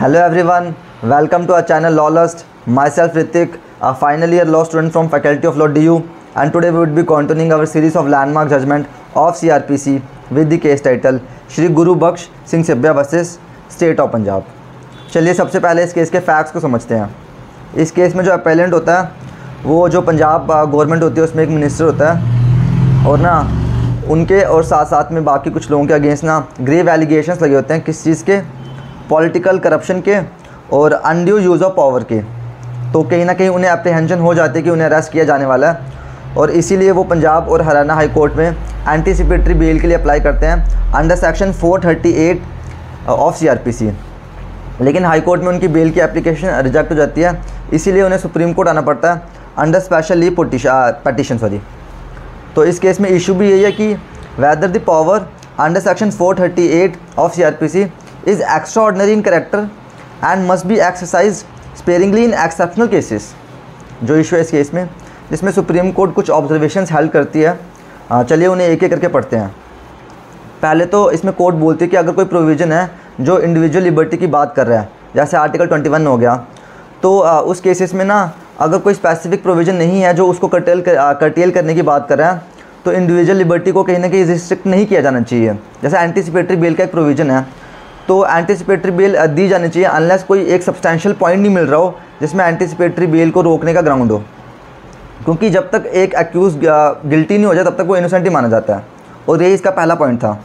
Hello everyone welcome to our channel law lust my self Ritik a final year law student from faculty of law D U and today we would be continuing our series of landmark judgment of CrPC with the case title Shri Gurbaksh Singh Sibbia versus state of Punjab चलिए सबसे पहले इस case के facts को समझते हैं। इस case में जो अपेलेंट होता है, वो जो पंजाब गवर्नमेंट होती है, उसमें एक मिनिस्टर होता है। और ना, उनके और साथ साथ में बाकी कुछ लोगों के अगेंस्ट ना ग्रेव एलिगेशन लगे होते हैं किस चीज़ के? पॉलिटिकल करप्शन के और अनड्यू यूज़ ऑफ़ पावर के। तो कहीं ना कहीं उन्हें अप्रीहेंशन हो जाती है कि उन्हें अरेस्ट किया जाने वाला है। और इसीलिए वो पंजाब और हरियाणा हाई कोर्ट में एंटीसिपेटरी बेल के लिए अप्लाई करते हैं अंडर सेक्शन 438 ऑफ़ सीआरपीसी लेकिन हाई कोर्ट में उनकी बेल की एप्लीकेशन रिजेक्ट हो जाती है। इसीलिए उन्हें सुप्रीम कोर्ट आना पड़ता है under special leave petition sorry तो इस केस में इशू भी यही है कि whether the power under section 438 of CrPC is extraordinary in character and must be exercise sparingly in exceptional cases जो इशू है इस केस में जिसमें सुप्रीम कोर्ट कुछ ऑब्जर्वेशन हेल्प करती है। चलिए उन्हें एक एक करके पढ़ते हैं। पहले तो इसमें कोर्ट बोलती है कि अगर कोई प्रोविज़न है जो इंडिविजुअल लिबर्टी की बात कर रहा है जैसे आर्टिकल 21 हो गया तो आ, उस केसेस में ना अगर कोई स्पेसिफिक प्रोविज़न नहीं है जो उसको कटेल कर, कटेल करने की बात कर रहा है तो इंडिविजुअल लिबर्टी को कहीं ना कहीं रिस्ट्रिक्ट नहीं किया जाना चाहिए। जैसे एंटीसिपेटरी बेल का एक प्रोविज़न है तो एंटीसिपेटरी बेल दी जानी चाहिए अनलेस कोई एक सब्सटैंशियल पॉइंट नहीं मिल रहा हो, जिसमें एंटीसिपेटरी बेल को रोकने का ग्राउंड हो। क्योंकि जब तक एक एक्यूज़ गिल्टी नहीं हो जाए, तब तक वो इनोसेंट ही माना जाता है। और यही इसका पहला पॉइंट था।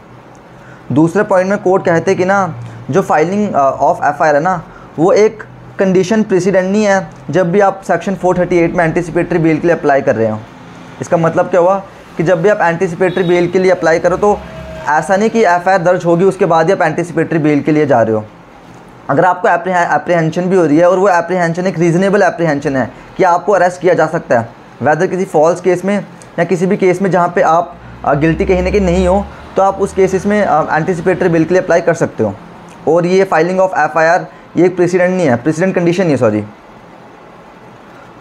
दूसरे पॉइंट में कोर्ट कहते कि ना, जो फाइलिंग ऑफ़ एफआईआर है ना, वो एक कंडीशन प्रेसिडेंट नहीं है, जब भी आप सेक्शन 438 में एंटीसिपेटरी बेल के लिए अप्लाई कर रहे हो। इसका मतलब क्या हुआ कि जब भी आप एंटीसिपेटरी बेल के लिए अप्लाई करो तो ऐसा नहीं कि एफ़ दर्ज होगी, उसके बाद ही आप एंटीसिपेटरी बेल के लिए जा रहे हो। अगर आपको एप्रीहेंशन भी हो रही है और वो एप्रीहेंशन एक रीज़नेबल एप्रीहेंशन है कि आपको अरेस्ट किया जा सकता है। वैदर किसी फॉल्स केस में या किसी भी केस में जहाँ पे आप गिल्टी कहीं ना कहीं नहीं हो तो आप उस केसेस में एंटीसिपेटरी बिल के लिए अप्लाई कर सकते हो। और ये फाइलिंग ऑफ़ एफआईआर ये एक प्रेसिडेंट नहीं है। प्रेसिडेंट कंडीशन नहीं है सॉरी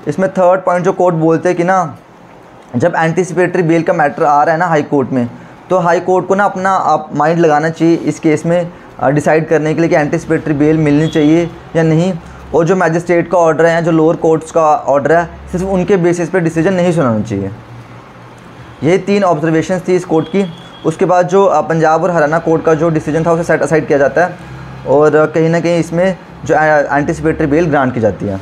इसमें थर्ड पॉइंट जो कोर्ट बोलते हैं कि ना, जब एंटीसिपेटरी बेल का मैटर आ रहा है ना हाई कोर्ट में तो हाई कोर्ट को ना अपना आप माइंड लगाना चाहिए इस केस में डिसाइड करने के लिए कि एंटीसिपेटरी बेल मिलनी चाहिए या नहीं। और जो मैजिस्ट्रेट का ऑर्डर है या जो लोअर कोर्ट्स का ऑर्डर है, सिर्फ़ उनके बेसिस पे डिसीज़न नहीं सुनाना चाहिए। यही तीन ऑब्जर्वेशन थी इस कोर्ट की। उसके बाद जो पंजाब और हरियाणा कोर्ट का जो डिसीज़न था, उसे सेट असाइड किया जाता है। और कहीं ना कहीं इसमें जो एंटीसिपेटरी बेल ग्रांट की जाती है।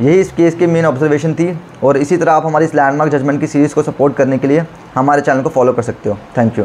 यही इस केस की मेन ऑब्जर्वेशन थी। और इसी तरह आप हमारी इस लैंडमार्क जजमेंट की सीरीज़ को सपोर्ट करने के लिए हमारे चैनल को फॉलो कर सकते हो। Thank you.